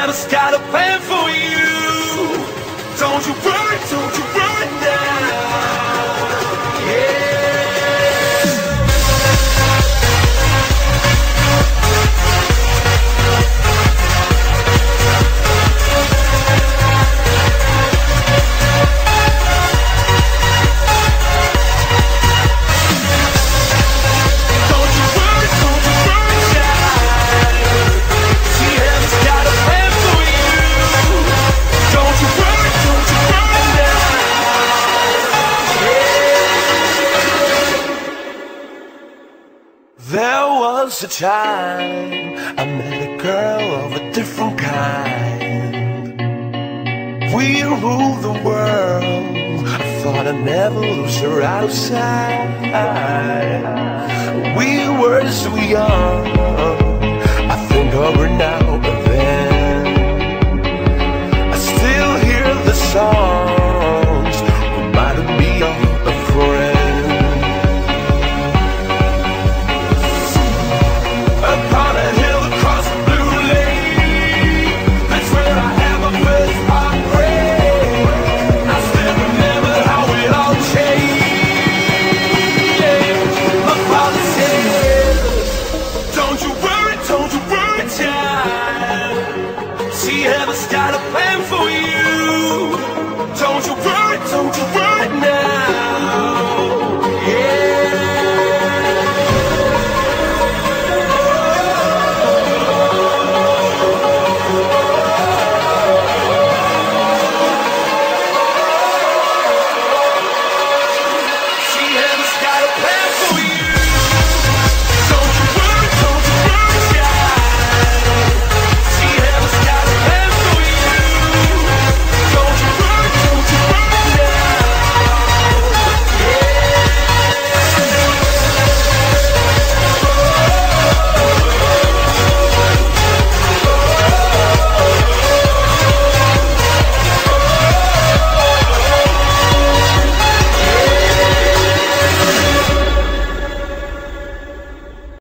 She has got a plan for you. Don't you worry, don't you worry was a time I met a girl of a different kind. We ruled the world. I thought I'd never lose her outside. We were so young.